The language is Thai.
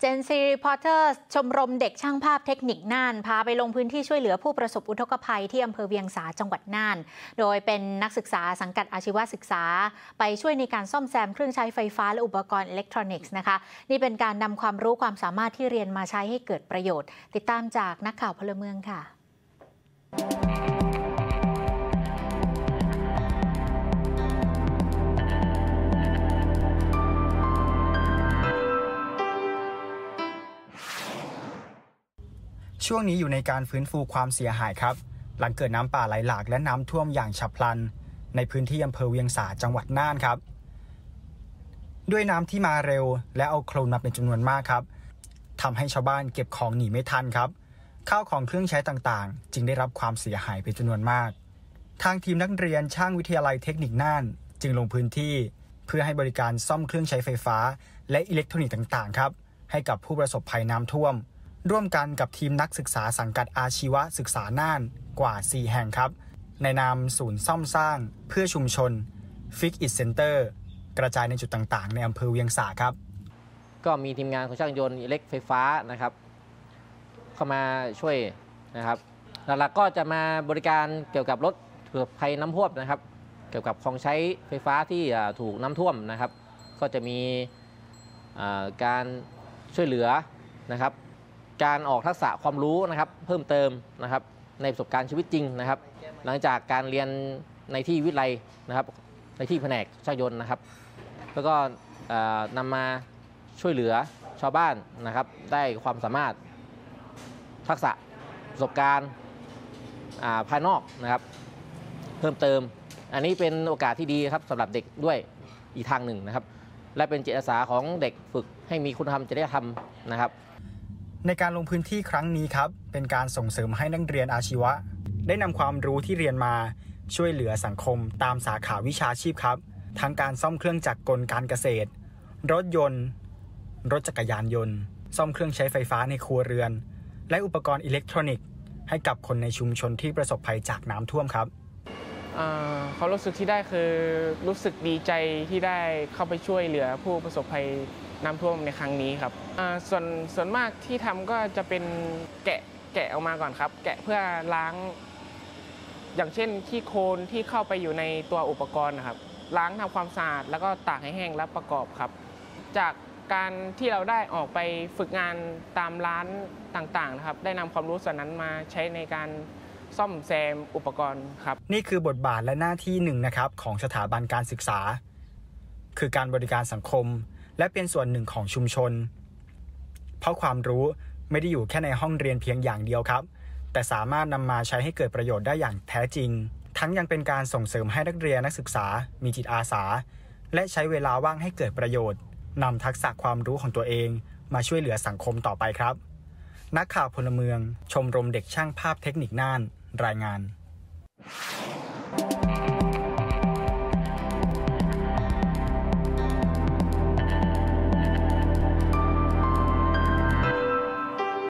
Gen Z Reporter ชมรมเด็กช่างภาพเทคนิคน่าน พาไปลงพื้นที่ช่วยเหลือผู้ประสบอุทกภัยที่อำเภอเวียงสาจังหวัดน่าน โดยเป็นนักศึกษาสังกัดอาชีวศึกษา ไปช่วยในการซ่อมแซมเครื่องใช้ไฟฟ้าและอุปกรณ์อิเล็กทรอนิกส์นะคะนี่เป็นการนำความรู้ความสามารถที่เรียนมาใช้ให้เกิดประโยชน์ ติดตามจากนักข่าวพลเมืองค่ะ ช่วงนี้อยู่ในการฟื้นฟูความเสียหายครับ หลังเกิดน้ำป่าไหลหลากและน้ำท่วมอย่างฉับพลัน ในพื้นที่อำเภอเวียงสาจังหวัดน่านครับ ด้วยน้ำที่มาเร็วและเอาโคลนมาเป็นจำนวนมากครับทำให้ชาวบ้านเก็บของหนีไม่ทันครับ ข้าวของเครื่องใช้ต่างๆ จึงได้รับความเสียหายเป็นจำนวนมาก ทางทีมนักเรียนช่างวิทยาลัยเทคนิคน่าน จึงลงพื้นที่เพื่อให้บริการซ่อมเครื่องใช้ไฟฟ้า และอิเล็กทรอนิกส์ต่างๆ ครับ ให้กับผู้ประสบภัยน้ำท่วม ร่วมกันกับทีมนักศึกษาสังกัดอาชีวศึกษาน่านกว่า 4 แห่งครับ ในนามศูนย์ซ่อมสร้างเพื่อชุมชน Fix It Center กระจายในจุดต่างๆ ในอำเภอเวียงสาครับ ก็มีทีมงานของช่างยนต์อิเล็กไฟฟ้านะครับ เข้ามาช่วยนะครับ หลักๆก็จะมาบริการเกี่ยวกับรถเผื่อภัยน้ำท่วมนะครับ เกี่ยวกับของใช้ไฟฟ้าที่ถูกน้ำท่วมนะครับ ก็จะมีการช่วยเหลือนะครับ การออกทักษะความรู้นะครับเพิ่มเติมนะครับในประสบการณ์ชีวิตจริงนะครับ หลังจากการเรียนในที่วิทยาลัยนะครับ ในที่แผนกช่างยนต์นะครับ แล้วก็นำมาช่วยเหลือชาวบ้านนะครับ ได้ความสามารถทักษะประสบการณ์ภายนอกนะครับ เพิ่มเติม อันนี้เป็นโอกาสที่ดีครับสำหรับเด็กด้วยอีกทางหนึ่งนะครับ และเป็นจิตอาสาของเด็กฝึกให้มีคุณธรรมจริยธรรมนะครับ ในการลงพื้นที่ครั้งนี้ครับ เป็นการส่งเสริมให้นักเรียนอาชีวะ ได้นำความรู้ที่เรียนมาช่วยเหลือสังคมตามสาขาวิชาชีพครับ ทั้งการซ่อมเครื่องจักรกลการเกษตร รถยนต์ รถจักรยานยนต์ ซ่อมเครื่องใช้ไฟฟ้าในครัวเรือน และอุปกรณ์อิเล็กทรอนิกส์ให้กับคนในชุมชนที่ประสบภัยจากน้ำท่วมครับ เขารู้สึกที่ได้คือรู้สึกดีใจที่ได้เข้าไปช่วยเหลือผู้ประสบภัยน้ำท่วมในครั้งนี้ครับส่วนส่วนมากที่ทำก็จะเป็นแกะแกะออกมาก่อนครับ แกะเพื่อล้าง อย่างเช่นขี้โคลนที่เข้าไปอยู่ในตัวอุปกรณ์นะครับ ล้างทำความสะอาดแล้วก็ตากให้แห้งแล้วประกอบครับ จากการที่เราได้ออกไปฝึกงานตามร้านต่างๆนะครับ ได้นำความรู้ส่วนนั้นมาใช้ในการ ซ่อมแซมอุปกรณ์ครับ นี่คือบทบาทและหน้าที่หนึ่งนะครับของสถาบันการศึกษา คือการบริการสังคม และเป็นส่วนหนึ่งของชุมชน เพราะความรู้ไม่ได้อยู่แค่ในห้องเรียนเพียงอย่างเดียวครับ แต่สามารถนำมาใช้ให้เกิดประโยชน์ได้อย่างแท้จริง ทั้งยังเป็นการส่งเสริมให้นักเรียนนักศึกษา มีจิตอาสา และใช้เวลาว่างให้เกิดประโยชน์นำทักษะความรู้ของตัวเองมาช่วยเหลือสังคมต่อไปครับ นักข่าวพลเมือง ชมรมเด็กช่างภาพเทคนิคน่าน รายงาน thank you